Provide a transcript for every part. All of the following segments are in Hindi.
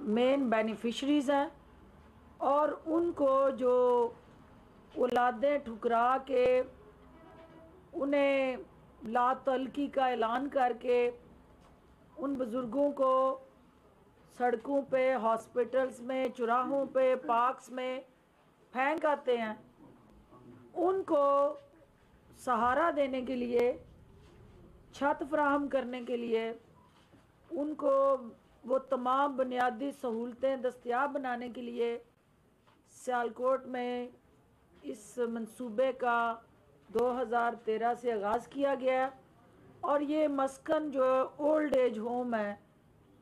मेन बेनिफिशरीज़ हैं और उनको जो औलादें ठुकरा के उन्हें लातलकी का ऐलान करके उन बुज़ुर्गों को सड़कों पे हॉस्पिटल्स में, चुराहों पे पार्क्स में फेंक आते हैं। उनको सहारा देने के लिए, छत फ्राहम करने के लिए उनको वो तमाम बुनियादी सहूलतें दस्तियाब बनाने के लिए सियालकोट में इस मंसूबे का 2013 से आगाज़ किया गया और ये मस्कन जो ओल्ड एज होम है,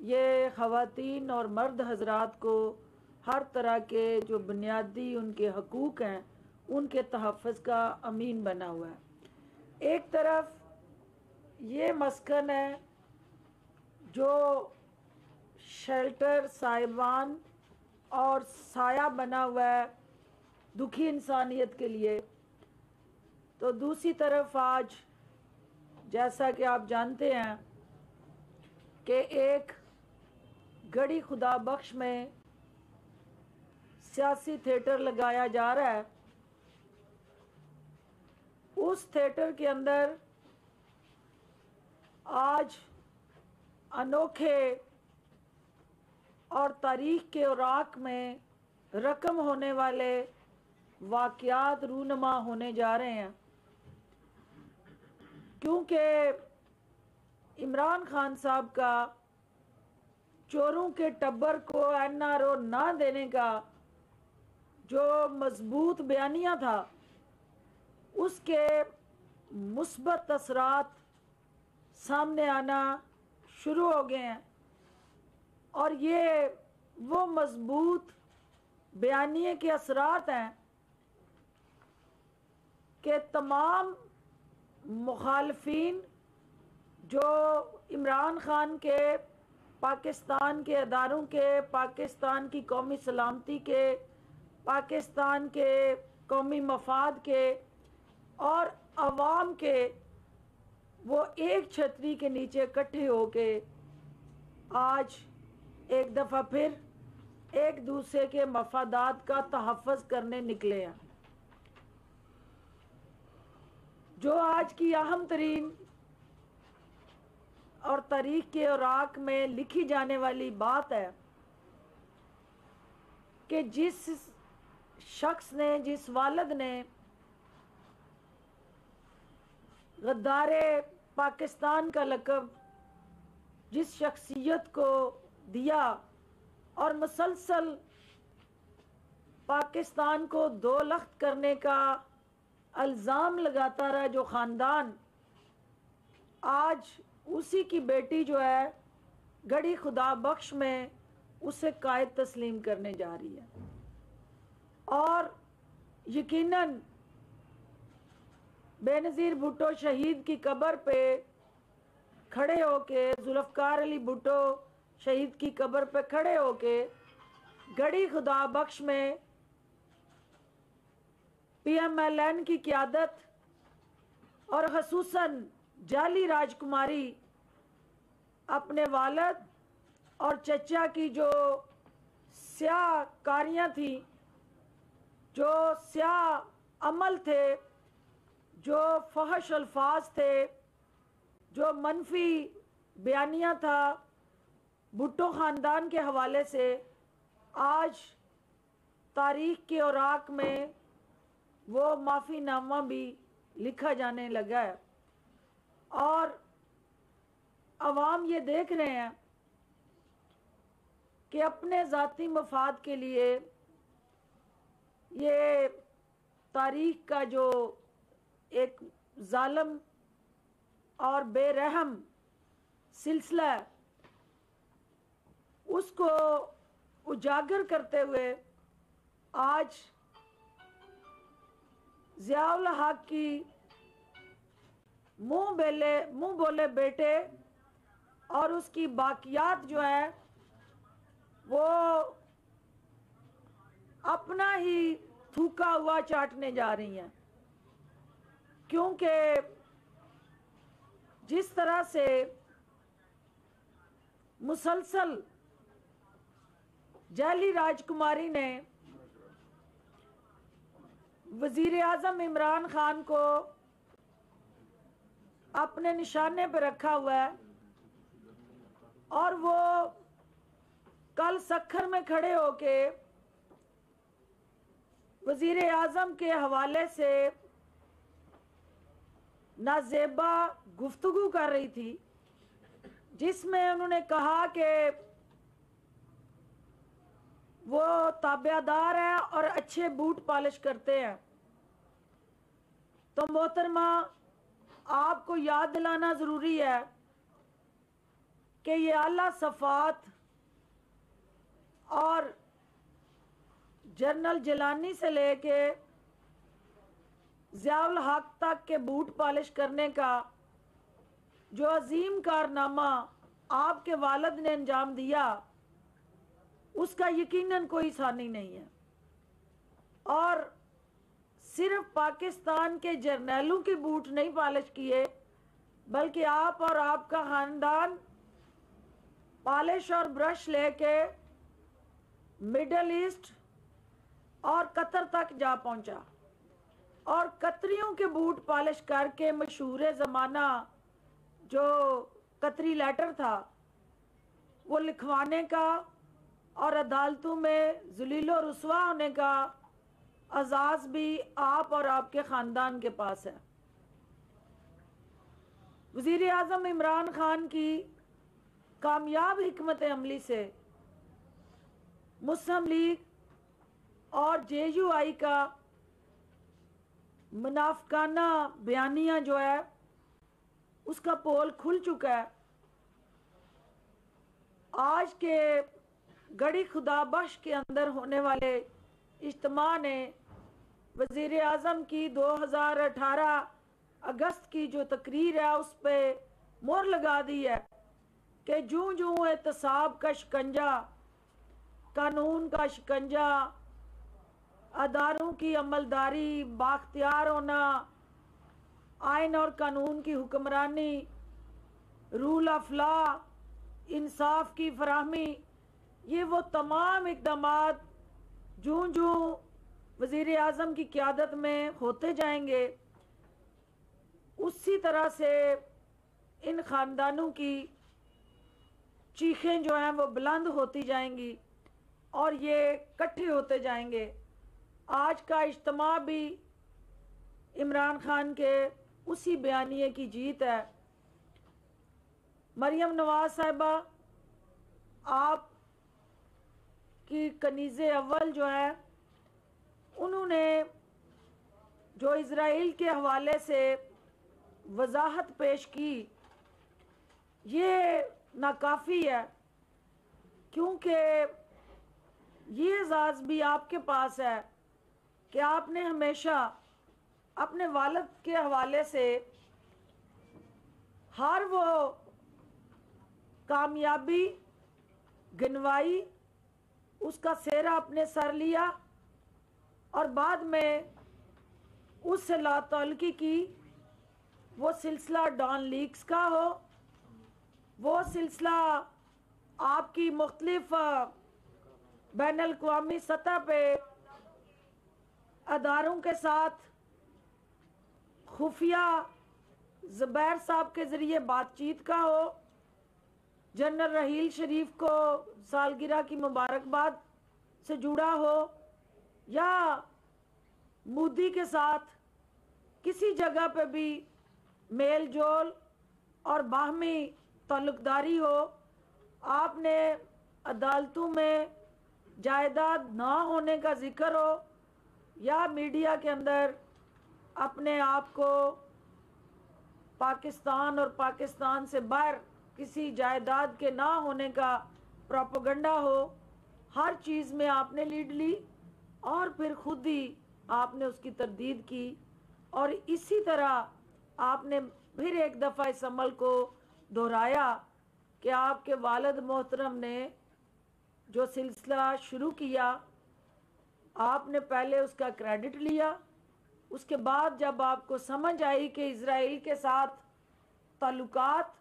ये ख़वातीन और मर्द हजरात को हर तरह के जो बुनियादी उनके हकूक़ हैं, उनके तहफ़ का अमीन बना हुआ है। एक तरफ़ ये मस्कन है जो शेल्टर, साइबान और साया बना हुआ है दुखी इंसानियत के लिए। तो दूसरी तरफ़ आज, जैसा कि आप जानते हैं कि एक गड़ी खुदा बख्श में सियासी थिएटर लगाया जा रहा है। उस थिएटर के अंदर आज अनोखे और तारीख के औराक में रकम होने वाले वाक़ात रूनमा होने जा रहे हैं। क्योंकि इमरान खान साहब का चोरों के टब्बर को एन आर ओ ना देने का जो मज़बूत बयानिया था, उसके मुस्बत असरात सामने आना शुरू हो गए हैं। और ये वो मज़बूत बयानिए के असरात हैं कि तमाम मुखालफन जो इमरान खान के, पाकिस्तान के अदारों के, पाकिस्तान की कौमी सलामती के, पाकिस्तान के कौमी मफाद के और आवाम के वो एक छतरी के नीचे इकट्ठे हो के आज एक दफ़ा फिर एक दूसरे के मफादात का तहफ़ करने निकले हैं। जो आज की अहम तरीन और तारीख के औराक में लिखी जाने वाली बात है कि जिस शख्स ने, जिस वालद ने गद्दार पाकिस्तान का लकब, जिस शख्सियत को दिया और मुसलसल पाकिस्तान को दो लख्त करने का अल्ज़ाम लगाता रहा जो ख़ानदान। आज उसी की बेटी जो है गड़ी खुदा बख्श में उसे कायद तस्लीम करने जा रही है। और यकीनन बेनज़ीर भुट्टो शहीद की कब्र पे खड़े होके जुल्फ़कार अली भुट्टो शहीद की कब्र पे खड़े होके गड़ी खुदा बख्श में पीएमएलएन की क्यादत और खसूस जाली राजकुमारी अपने वालद और चचा की जो स्याह कारियाँ थी, जो स्याह अमल थे, जो फहश अल्फाज थे, जो मनफी बयानिया था भुट्टो ख़ानदान के हवाले से आज तारीख के औराक में वो माफ़ीनामा भी लिखा जाने लगा है। और आवाम ये देख रहे हैं कि अपने ज़ाती मफाद के लिए ये तारीख का जो एक ालम और बेरहम सिलसिला है उसको उजागर करते हुए आज जियाउल हक की मुँह बेले, मुँह बोले बेटे और उसकी बाकियात जो है, वो अपना ही थूका हुआ चाटने जा रही हैं। क्योंकि जिस तरह से मुसलसल जैली राजकुमारी ने वज़ीर आज़म इमरान खान को अपने निशाने पर रखा हुआ है और वो कल सखर में खड़े होके वज़ीर आज़म के हवाले से नाजेबा गुफ्तगु कर रही थी, जिसमें उन्होंने कहा कि वो ताबेदार है और अच्छे बूट पॉलिश करते हैं। तो मोहतरमा, आपको याद दिलाना ज़रूरी है कि ये आला सफ़ात और जनरल जलानी से लेके ज़ियाउल हक तक के बूट पॉलिश करने का जो अजीम कारनामा आपके वालद ने अंजाम दिया उसका यकीनन कोई सानी नहीं है। और सिर्फ़ पाकिस्तान के जर्नैलों के बूट नहीं पॉलिश किए, बल्कि आप और आपका खानदान पॉलिश और ब्रश लेके मिडल ईस्ट और कतर तक जा पहुँचा। और कतरियों के बूट पॉलिश करके मशहूर ज़माना जो कतरी लेटर था, वो लिखवाने का और अदालतों में जलीलो रसवा होने का आजाज भी आप और आपके ख़ानदान के पास है। वज़ीर अजम इमरान खान की कामयाब हमत अमली से मुस्लिम लीग और जे यू आई का मुनाफकाना बयानिया जो है, उसका पोल खुल चुका है। आज के गड़ी खुदा बख्श के अंदर होने वाले इज्तम ने वज़ी अजम की 2018 अगस्त की जो तकरीर है, उस पर मोर लगा दी है कि जूं जूं एहतसाब का शिकंजा, कानून का शिकंजा, अदारों की अमलदारी, बाख्तियार होना, आयन और कानून की हुक्मरानी, रूल ऑफ़ लॉ, इंसाफ की फराहमी ये वो तमाम इकदाम जूं जूं वज़ी अजम की क्यादत में होते जाएँगे, उसी तरह से इन ख़ानदानों की चीखें जो हैं वो बुलंद होती जाएँगी और ये इकट्ठे होते जाएँगे। आज का इज्तम भी इमरान खान के उसी बयानिए की जीत है। मरियम नवाज़ साहिबा, आप की कनीज़ अव्वल जो है, उन्होंने जो इसराइल के हवाले से वजाहत पेश की, ये नाकाफ़ी है, क्योंकि ये एजाज़ भी आपके पास है कि आपने हमेशा अपने वालद के हवाले से हर वो कामयाबी, गिनवाई उसका सेहरा अपने सर लिया और बाद में उससे लातलकी की वो सिलसिला डॉन लीक्स का हो। वो सिलसिला आपकी मुख्तलिफ़ बैन अवी सतह पे अदारों के साथ खुफिया ज़ुबैर साहब के ज़रिए बातचीत का हो। जनरल रहील शरीफ को सालगिरह की मुबारकबाद से जुड़ा हो या मोदी के साथ किसी जगह पे भी मेल जोल और बाहमी ताल्लुकदारी हो, आपने अदालतों में जायदाद ना होने का ज़िक्र हो या मीडिया के अंदर अपने आप को पाकिस्तान और पाकिस्तान से बाहर किसी जायदाद के ना होने का प्रोपोगंडा हो, हर चीज़ में आपने लीड ली और फिर खुद ही आपने उसकी तरदीद की और इसी तरह आपने फिर एक दफ़ा इस अमल को दोहराया कि आपके वालद मोहतरम ने जो सिलसिला शुरू किया, आपने पहले उसका क्रेडिट लिया, उसके बाद जब आपको समझ आई कि इसराइल के साथ ताल्लुकात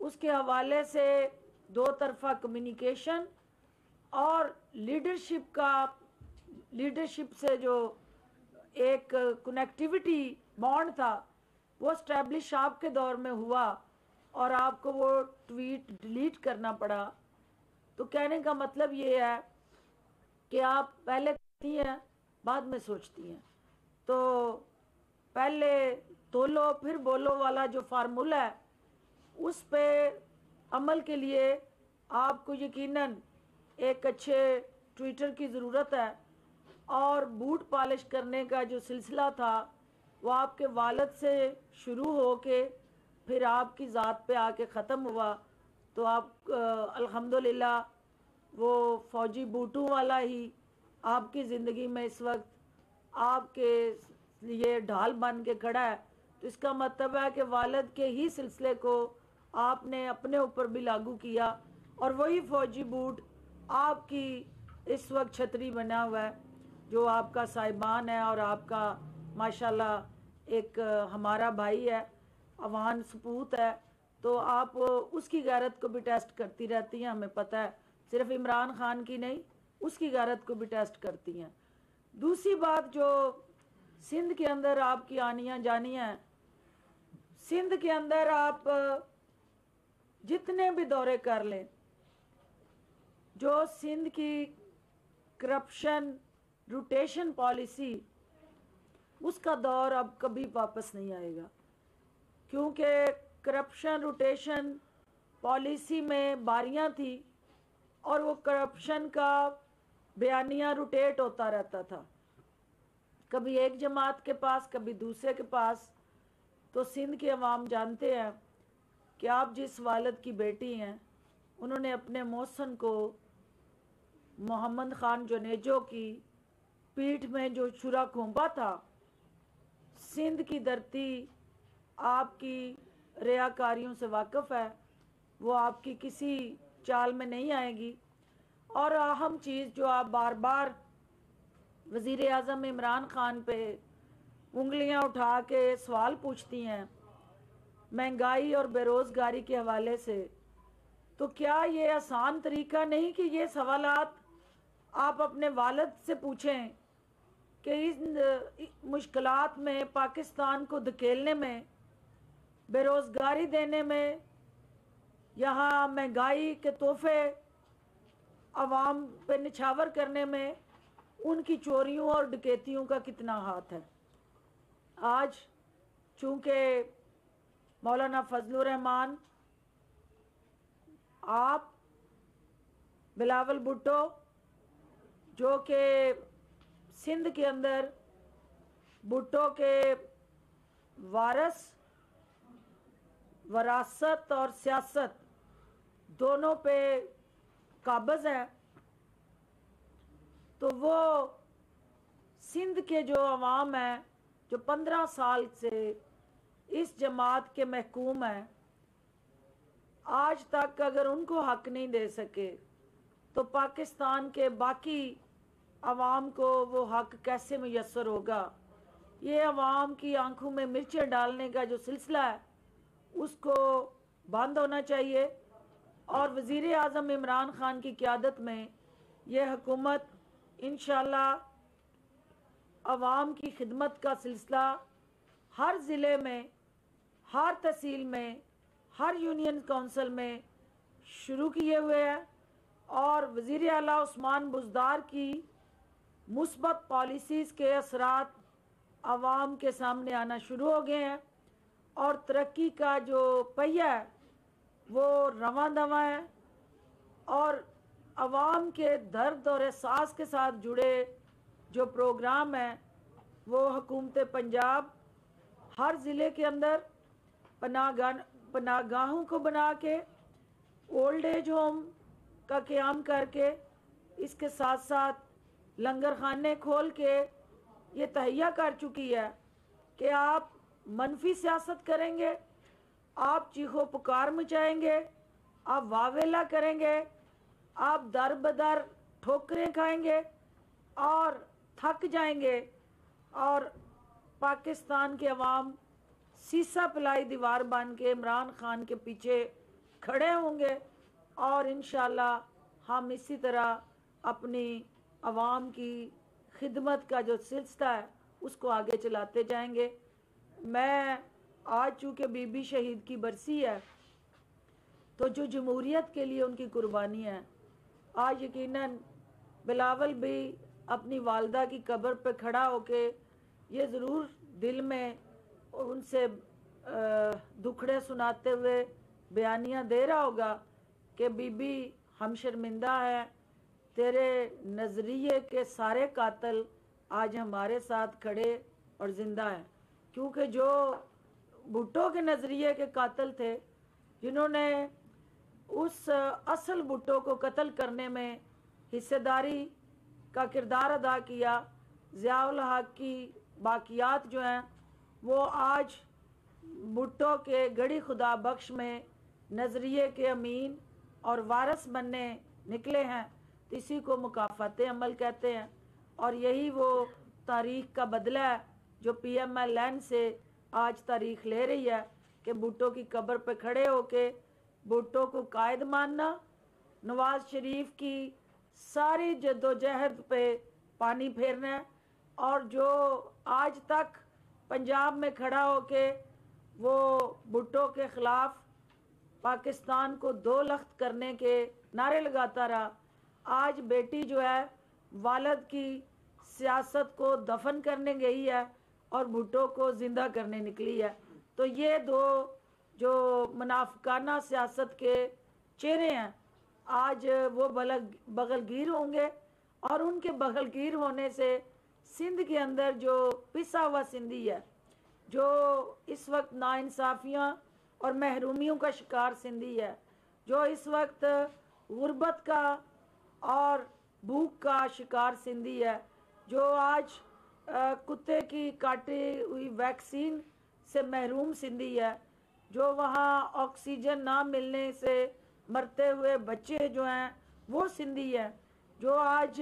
उसके हवाले से दो तरफा कम्युनिकेशन और लीडरशिप का लीडरशिप से जो एक कनेक्टिविटी बॉन्ड था, वो स्टैब्लिश आपके दौर में हुआ और आपको वो ट्वीट डिलीट करना पड़ा। तो कहने का मतलब ये है कि आप पहले करती हैं, बाद में सोचती हैं। तो पहले तोलो, फिर बोलो वाला जो फार्मूला है उस पे अमल के लिए आपको यकीनन एक अच्छे ट्विटर की ज़रूरत है और बूट पॉलिश करने का जो सिलसिला था, वो आपके वालद से शुरू हो के फिर आपकी ज़ात पे आके ख़त्म हुआ। तो आप अल्हम्दुलिल्लाह, वो फ़ौजी बूटों वाला ही आपकी ज़िंदगी में इस वक्त आपके लिए ढाल बन के खड़ा है। तो इसका मतलब है कि वालद के ही सिलसिले को आपने अपने ऊपर भी लागू किया और वही फ़ौजी बूट आपकी इस वक्त छतरी बना हुआ है, जो आपका साहिबान है और आपका, माशाल्लाह, एक, हमारा भाई है, अवान सपूत है। तो आप उसकी गैरत को भी टेस्ट करती रहती हैं, हमें पता है। सिर्फ़ इमरान खान की नहीं, उसकी गैरत को भी टेस्ट करती हैं। दूसरी बात जो सिंध के अंदर आपकी आनियाँ जानियाँ हैं, सिंध के अंदर आप जितने भी दौरे कर लें, जो सिंध की करप्शन रोटेशन पॉलिसी उसका दौर अब कभी वापस नहीं आएगा। क्योंकि करप्शन रोटेशन पॉलिसी में बारियाँ थी और वो करप्शन का बयानिया रोटेट होता रहता था। कभी एक जमात के पास, कभी दूसरे के पास। तो सिंध के अवाम जानते हैं कि आप जिस वालद की बेटी हैं, उन्होंने अपने मौसन को मोहम्मद ख़ान जनेजो की पीठ में जो छुरा खोपा था, सिंध की धरती आपकी रियाकारियों से वाकफ़ है, वो आपकी किसी चाल में नहीं आएगी। और अहम चीज़ जो आप बार बार वज़ी अजम इमरान ख़ान पे उंगलियाँ उठा के सवाल पूछती हैं महँगाई और बेरोज़गारी के हवाले से। तो क्या ये आसान तरीका नहीं कि ये सवाल आप अपने वालद से पूछें कि इस मुश्किल में, पाकिस्तान को धकेलने में, बेरोज़गारी देने में यहाँ महँगाई के तोहफे, आवाम पे निछावर करने में उनकी चोरियों और डकैतियों का कितना हाथ है। आज चूँकि मौलाना फजल रहमान आप बिलावल भुट्टो, जो कि सिंध के अंदर, भुट्टो के वारस, वरासत और सियासत दोनों पे काबज है तो वो सिंध के जो अवाम है, जो पंद्रह साल से इस जमात के महकूम हैं। आज तक अगर उनको हक नहीं दे सके तो पाकिस्तान के बाकी आवाम को वो हक कैसे मैसर होगा? ये आवाम की आँखों में मिर्चें डालने का जो सिलसिला है, उसको बंद होना चाहिए। और वज़ी अजम इमरान ख़ान की क़्यादत में यह हुकूमत इन आवाम की खिदमत का सिलसिला हर ज़िले में हर तहसील में, हर यूनियन काउंसिल में शुरू किए हुए हैं और वज़ी अला उस्मान बुजदार की मुस्बत पॉलिसीज़ के असरात आवाम के सामने आना शुरू हो गए हैं और तरक्की का जो पहिया है, वो रवा दवा है और आवाम के दर्द और एहसास के साथ जुड़े जो प्रोग्राम हैं, वो हुकूमत पंजाब हर ज़िले के अंदर पनागा पनागाहों को बना के ओल्ड एज होम का क़्याम करके, इसके साथ साथ लंगर खाने खोल के ये तहिया कर चुकी है कि आप मनफी सियासत करेंगे, आप चीखो पुकार मचाएँगे, आप वावेला करेंगे, आप दर बदर ठोकरें खाएँगे और थक जाएँगे और पाकिस्तान के अवाम सीसा पिलाई दीवार बन के, इमरान खान के पीछे खड़े होंगे और इन हम इसी तरह अपनी आवाम की खिदमत का जो सिलसिला है, उसको आगे चलाते जाएँगे। मैं आज चूँकि बीबी शहीद की बरसी है तो जो जमहूरीत के लिए उनकी कुर्बानी है, आज यकीनन बिलावल भी अपनी वालदा की कब्र पे खड़ा होके ये ज़रूर दिल में उनसे दुखड़े सुनाते हुए बयानियाँ दे रहा होगा कि, बीबी, हम शर्मिंदा हैं। तेरे नज़रिए के सारे कातल आज हमारे साथ खड़े और ज़िंदा हैं। क्योंकि जो भुट्टो के नज़रिए के कातल थे, जिन्होंने उस, असल भुट्टो को कत्ल करने में हिस्सेदारी का किरदार अदा किया, ज़ियाउल हक की बाकियात जो हैं वो आज भुट्टो के गड़ी खुदा बख्श में नज़रिए के अमीन और वारस बनने निकले हैं। इसी को मुकाफत अमल कहते हैं। और यही वो तारीख का बदला है जो पी एम एल एन से आज तारीख ले रही है कि भुट्टो की कब्र पर खड़े होके भुट्टो को कायद मानना, नवाज़ शरीफ की सारी जद्दोजहद पे पानी फेरना और जो आज तक पंजाब में खड़ा होके वो भुट्टो के ख़िलाफ़ पाकिस्तान को दो लख्त करने के नारे लगाता रहा। आज बेटी जो है, वालद की सियासत को दफन करने गई है और भुट्टो को ज़िंदा करने निकली है। तो ये दो जो मुनाफकाना सियासत के चेहरे हैं, आज वो बलग बगलगीर होंगे और उनके बगलगीर होने से सिंध के अंदर जो पिसा हुआ सिंधी है, जो इस वक्त नाइंसाफ़ियाँ और महरूमियों का शिकार सिंधी है, जो इस वक्त गुर्बत का और भूख का शिकार सिंधी है, जो आज कुत्ते की काटी हुई वैक्सीन से महरूम सिंधी है, जो वहाँ ऑक्सीजन ना मिलने से मरते हुए बच्चे जो हैं वो सिंधी है, जो आज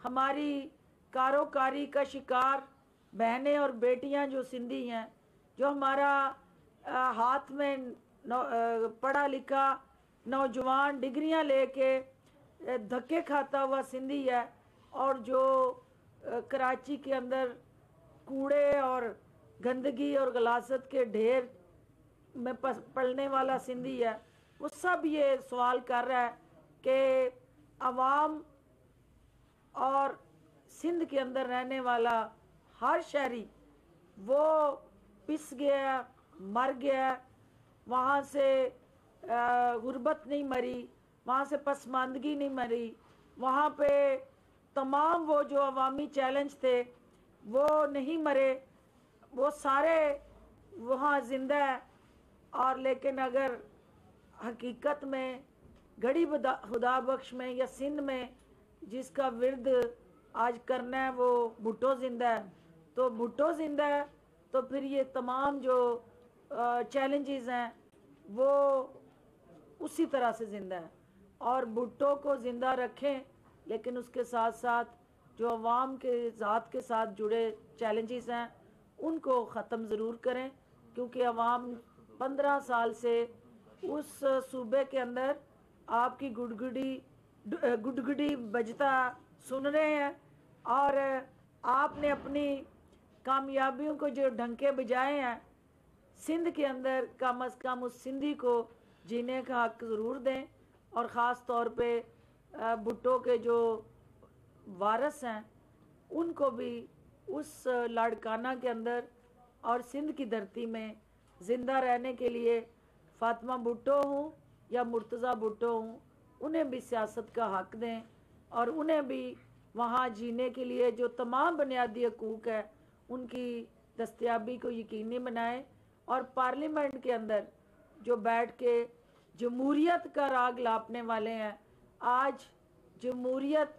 हमारी कारोकारी का शिकार बहनें और बेटियाँ जो सिंधी हैं जो हमारा आ, हाथ में पढ़ा लिखा नौजवान डिग्रियाँ लेके धक्के खाता हुआ सिंधी है और जो कराची के अंदर कूड़े और गंदगी और गलासत के ढेर में पढ़ने वाला सिंधी है वो सब ये सवाल कर रहा है कि आवाम और सिंध के अंदर रहने वाला हर शहरी, वो पिस गया, मर गया, वहाँ से गुर्बत नहीं मरी, वहाँ से पसमानदगी नहीं मरी, वहाँ पे तमाम वो जो अवामी चैलेंज थे, वो नहीं मरे, वो सारे वहाँ ज़िंदा है। और लेकिन अगर हकीकत में घड़ी खुदा बख्श में या सिंध में, जिसका विरद आज करना है वो भुट्टो ज़िंदा है। तो भुट्टो ज़िंदा है तो फिर ये तमाम जो चैलेंजेस हैं, वो उसी तरह से ज़िंदा है। और भुट्टो को ज़िंदा रखें, लेकिन उसके साथ साथ जो अवाम के, ज़ात के साथ जुड़े चैलेंजेस हैं, उनको ख़त्म ज़रूर करें, क्योंकि अवाम पंद्रह साल से उस सूबे के अंदर आपकी गुडगुडी गुडगुडी बजता सुन रहे हैं और आपने अपनी कामयाबियों को जो ढंके बजाए हैं, सिंध के अंदर कम अज़ कम उस सिंधी को जीने का हक ज़रूर दें और ख़ास तौर पे भुट्टो के जो वारस हैं, उनको भी उस लाड़काना के अंदर और सिंध की धरती में ज़िंदा रहने के लिए फातिमा भुट्टो हूँ या मुर्तज़ा भुट्टो हूँ, उन्हें भी सियासत का हक दें। और उन्हें भी वहाँ जीने के लिए जो तमाम बुनियादी हकूक़ है, उनकी दस्तियाबी को यकीनी बनाएँ और पार्लियामेंट के अंदर जो बैठ के जमहूरीत का राग लापने वाले हैं, आज जमहूरीत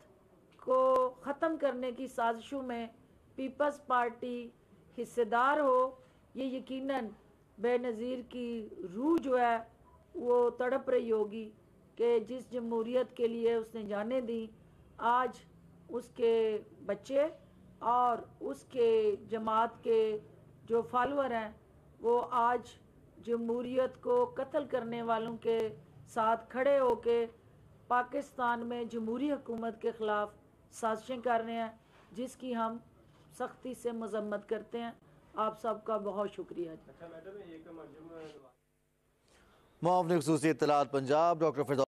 को ख़त्म करने की साजिशों में पीपल्स पार्टी हिस्सेदार हो, ये यकीनन बेनज़ीर की रूह जो है, वो तड़प रही होगी कि जिस जमहूरीत के लिए उसने जाने दी आज उसके बच्चे और उसके जमात के जो फॉलोअर हैं वो आज जमहूरीत को कत्ल करने वालों के साथ खड़े होके पाकिस्तान में जमहूरी हुकूमत के ख़िलाफ़ साजिशें कर रहे हैं जिसकी हम सख्ती से मजम्मत करते हैं। आप सबका बहुत शुक्रिया अच्छा मैडम मुआवन खसूसी इतलात पंजाब डॉक्टर